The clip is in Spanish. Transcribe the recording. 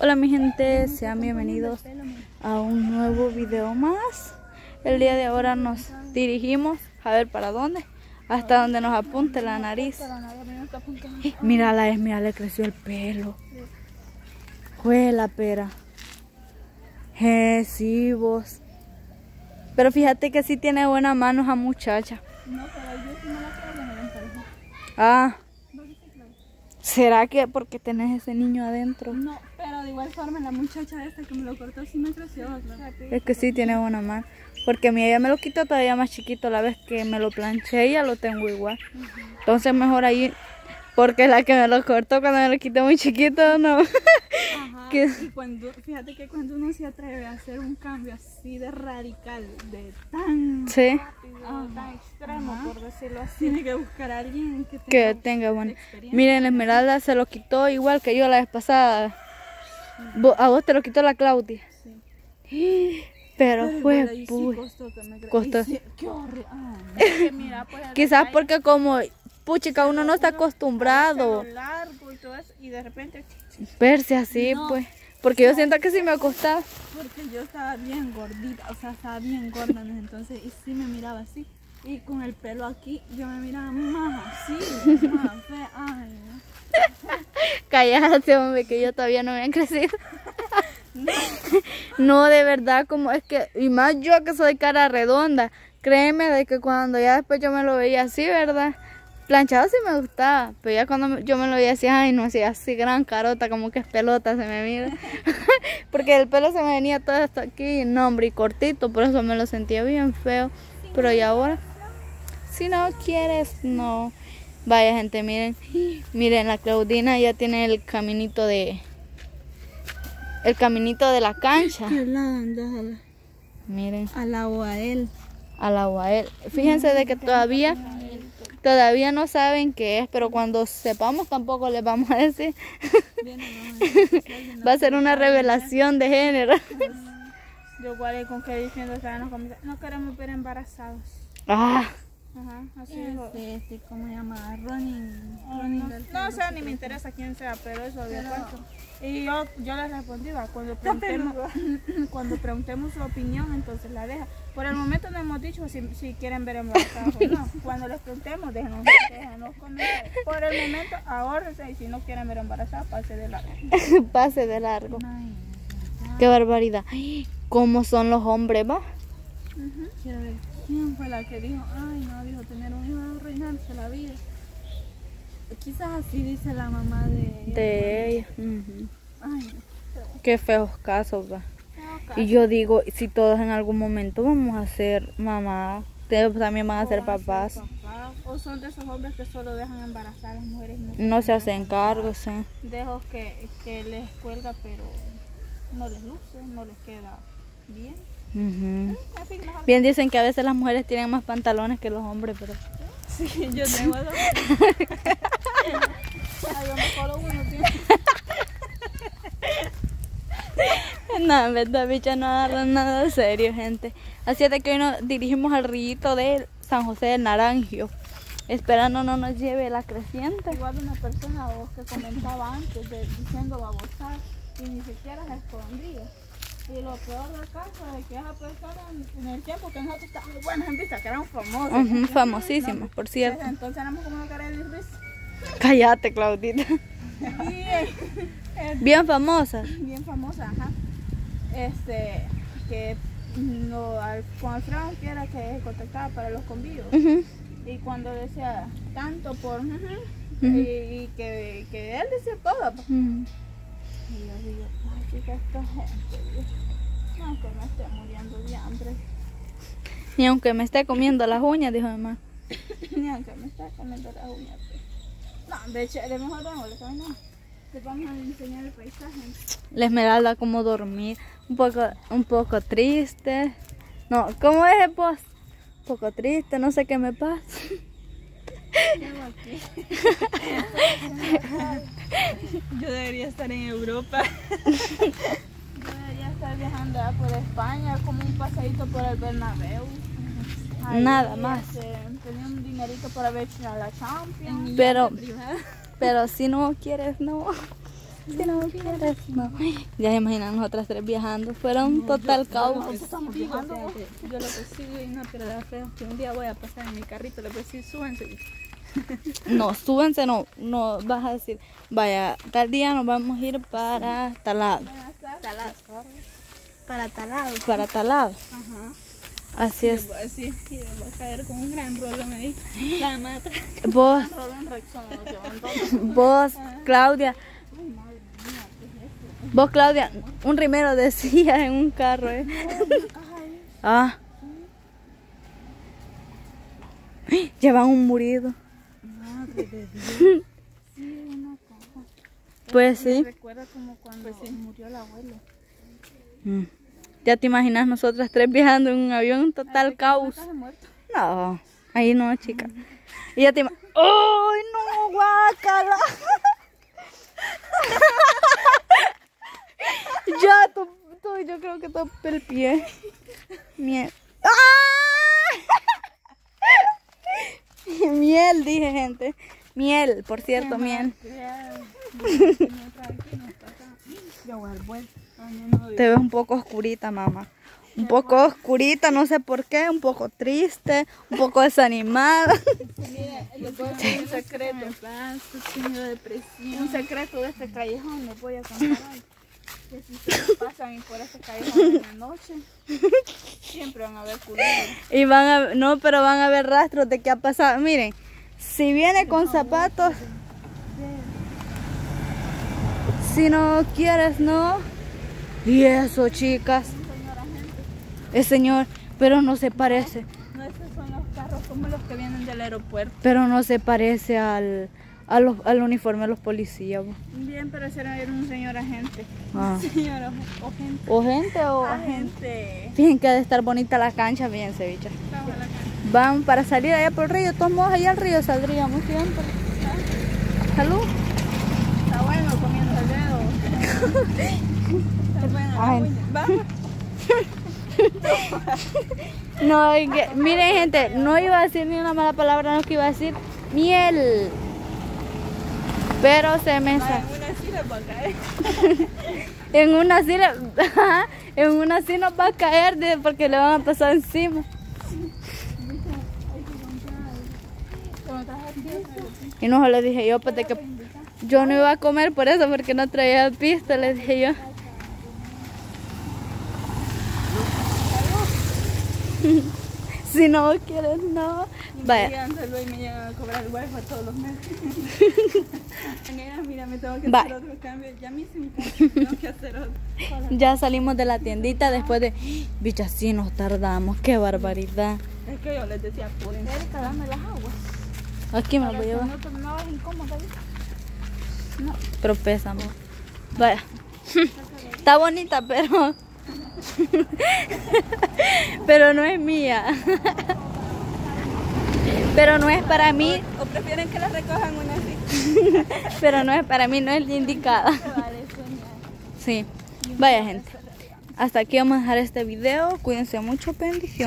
Hola mi gente, sean bienvenidos a un nuevo video más. El día de ahora nos dirigimos a ver para dónde, hasta donde nos apunte la nariz. Mira la mira, le creció el pelo. Fue la pera. Eh, sí, vos. Pero fíjate que sí tiene buena mano esa muchacha. No, pero yo sí no la quiero. Ah. ¿Será que porque tenés ese niño adentro? No, pero de igual forma la muchacha esta que me lo cortó sí me creció. Es que sí tiene buena mano. Porque mi ella me lo quitó todavía más chiquito. La vez que me lo planché ya lo tengo igual. Entonces mejor ahí. Porque la que me lo cortó cuando me lo quité muy chiquito, no. Y cuando, fíjate que cuando uno se atreve a hacer un cambio así de radical, de tan Sí. rápido, tan extremo, por decirlo así, tiene que buscar a alguien que tenga, que tenga buena. Miren, la Esmeralda se lo quitó igual que yo la vez pasada. A vos te lo quitó la Claudia. Pero Pero fue igual ahí sí costó que me costó. y sí, qué. Ah, pues, Quizás porque como puchica uno no está acostumbrado largo y todo eso, y de repente, verse así, No. pues. Porque yo siento que sí me costaba. porque yo estaba bien gordita, o sea, estaba bien gorda en ese entonces, y sí me miraba así. Y con el pelo aquí, yo me miraba más así, más fea. Ay, no. Cállate, hombre, que yo todavía no me han crecido. No, de verdad, como es que, y más yo que soy cara redonda, créeme de que cuando ya después yo me lo veía así, ¿verdad? Planchado sí me gustaba, pero ya cuando yo me lo veía así, ay, no, así, así gran carota, como que es pelota, se me mira. Porque el pelo se me venía todo hasta aquí, no, hombre, y cortito, por eso me lo sentía bien feo. Pero y ahora, si no quieres, no. Vaya gente, miren, miren, la Claudina ya tiene el caminito de, el caminito de la cancha. Miren, Al agua a él. a la UAL. Fíjense de que todavía, todavía no saben qué es, pero cuando sepamos tampoco les vamos a decir. Va a ser una revelación de género. Yo igual con que diciendo, no queremos ver embarazados. Ah, Ajá, así. Este, este, ¿cómo se llama? Running. No, sea, ni me interesa quién sea, pero eso había puesto. Y yo, yo le respondí, va, cuando preguntemos, cuando preguntemos su opinión, entonces la deja. Por el momento no hemos dicho si, si quieren ver embarazados o no. Cuando les preguntemos, déjenos, déjenos comentar. Por el momento, ahórrense y si no quieren ver embarazados, pase de largo. pase de largo. Qué barbaridad. ¿Cómo son los hombres, va? Quiero ver quién fue la que dijo, ay no, dijo tener un hijo es arruinarse la vida. Quizás así dice la mamá de... De ella. Ay, Qué feos casos, va. no, Y yo digo, si todos en algún momento vamos a ser mamá, ustedes también van a ser papás. papá, O son de esos hombres que solo dejan embarazar a las mujeres. No, No se hacen cargo, sí. Dejo que, que les cuelga, pero no les luce, no les queda bien. Fin, mejor- Bien dicen que a veces las mujeres tienen más pantalones que los hombres, pero... Sí, yo tengo tiene. No, en verdad, bicha, no agarran nada serio, gente. Así es de que hoy nos dirigimos al rillito de San José del Naranjo. Esperando no nos lleve la creciente. Igual una persona vos que comentaba antes de, diciendo babosar y ni siquiera se escondía. Y lo peor del caso es que esa persona en el tiempo que nosotros estábamos buenas en vista, que eran famosos. Ujú, famosísimas, por cierto. Entonces éramos como una cara de risa. Cállate, Claudita. Bien, Bien famosas. bien famosa, ajá. Este, que no, al, con Alfredo que era que se contactaba para los convivios. Ujú. Y cuando decía tanto por... ujú, Ujú. y, y que, que él decía todo. Y yo digo, ay, chica, esta gente, Dios. no, que me esté muriendo de hambre, Y aunque me esté comiendo las uñas, dijo mamá. ni aunque me esté comiendo las uñas. pues. No, de hecho, de mejor no. Les vamos a enseñar el paisaje. La esmeralda como dormir. Un poco, un poco triste. No, ¿cómo es pues? Un poco triste, no sé qué me pasa. Yo debería estar en Europa. Yo estar viajando por España, como un paseíto por el Bernabéu. Ahí, Nada más. este, tenía un dinerito para ver a la Champions. Pero, pero si no quieres, no. Si no quieres, no. Ya se imaginan nosotras tres viajando. Fuera un total caos. Estamos viajando. Yo lo que sigo y no, pero da feo que un día voy a pasar en mi carrito, le voy a decir, súbense. No, súbense, no, no vas a decir, vaya, tal día nos vamos a ir para tal lado, Talado. Para talado. para tal lado. Ajá. Así es. Así, y me voy a caer con un gran me dijo. La mata. Vos, vos, Claudia. Vos, Claudia, un rimero decía en un carro, ¿eh? Ah. Llevan un murido. Pues sí. Recuerda como cuando murió el abuelo. Mm. Ya te imaginas nosotras tres viajando en un avión, total caos. No, ahí no, chica. Y ya te imaginas. ¡Ay, no, guácala! ya, tú, tú, yo creo que topé el pie. Miel. ¡Ah! miel, dije, gente. Miel, por cierto, miel. Te ves un poco oscurita, mamá. Un poco oscurita, no sé por qué, un poco triste, un poco desanimada. Mira, decir un secreto. Un secreto de este callejón, les voy a contar hoy. Que si ustedes pasan por este callejón en la noche, siempre van a ver culebras. Y van a, no, pero van a ver rastros de qué ha pasado. Miren, si viene con zapatos, si no quieres, no. Y eso, chicas. Es señor, pero no se parece, No, estos son los carros como los que vienen del aeropuerto. pero no se parece al, a los- al uniforme de los policías. bo. Bien, pero ese era un señor agente. Ah. Señor o gente. O gente o Agente. Fíjense que ha de estar bonita la cancha, fíjense, bicha. Van para salir allá por el río, todos modos allá al río saldríamos siempre. Salud. Está bueno comiendo el dedo. Está bueno. Ay. Vamos. No, que- miren gente, no iba a decir ni una mala palabra, no que iba a decir miel. Pero se me Ay, sa- una sí les va a caer. en una sí en una sí nos va a caer de- porque le van a pasar encima. Cuando estás aquí, Y no le dije yo pues de que yo no iba a comer por eso porque no traía pista, le dije yo. si no quieres, no. Vaya. Y me llegan a cobrar el wifi todos los meses. mira, mira, me tengo que hacer otro cambio. Ya me hice mi cambio, tengo que hacer otro. Ya salimos de la tiendita después de... Bicha, sí nos tardamos, qué barbaridad. Es que yo les decía, apúrense. Erika, dame las aguas. Aquí me lo voy a llevar. No. Pero pesa, amor. Vaya. Está bonita, pero... pero no es mía. pero no es para mí, O prefieren que la recojan una así. pero no es para mí, no es la indicada. Sí. Vaya, gente. Hasta aquí vamos a dejar este video. Cuídense mucho. Bendiciones.